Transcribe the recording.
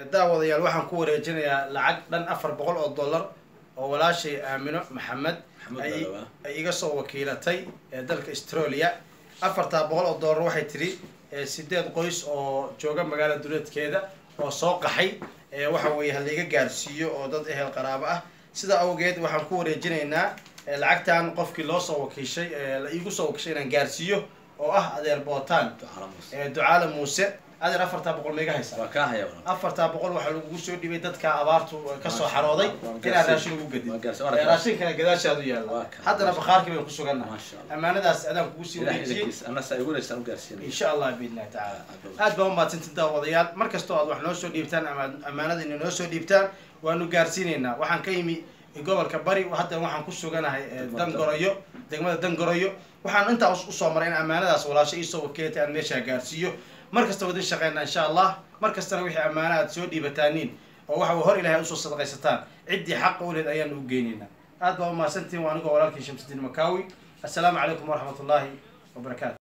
daawadayaal waxaan ku wareejinayaa lacag dhan afar boqol oo dollar oo walaashay aamino maxamed. Ay iga soo wakiilatay dalka australia. Afartaa boqol oo dollar waxay tidhi ee sideed qoys oo jooga magaala duleedkeeda oo soo qaxay waxa weeye halaiga gaarsiiyo oo dad ehel qaraabo ah. Sidaa awgeed waxaan ku wareejinaynaa ee lacagtan qofkii loo soo wakiishay la iigu soo wakiishay inaan gaarsiiyo oo ah adeer bootaan ee ducaale muuse. Adeer afartaa boqol kaa haya walaal. afartaa boqol waxaa lagugu soo dhibay dadka abaartu ka soo xarooday Waan inaa gaarsiin. raashin ugu gaarsiin. raashinkana gadaashaadu yaalla. Haddana bakhaarkii baynu ku sugannahay ammaanadaas adaan kugu sii wareejiyey. insha allah biidnillahi tacaala. Aad baa umahadsantiin daawadayaal mar kastoo aad wax noo soo dhiibtaan ama ammaanada ina noo soo dhiibtaan waanu gaarsiinaynaa. Waxaan ka yimi gobolka bari haddana waxaan ku suganahay dangoroyo degmada dangoroyo waxaan intaa us- u soo maray in ammaanadaas walaasho iisoo wakiilatay aan meeshaa gaarsiiyo. Mar kasta wadin shaqeynaa insha allah. Mar kastana wixii ammaana aad soo dhiibataaniin oo waxa hor ilaahay u soo sadaqaysataan ciddii xaqa u leed ayaanu u geynaynaa aad baa umahadsantiin waa anigoo walaalkii shamsudiin makaawi. Assalaamu calaykum waraxmat ullaahi wabarakaatu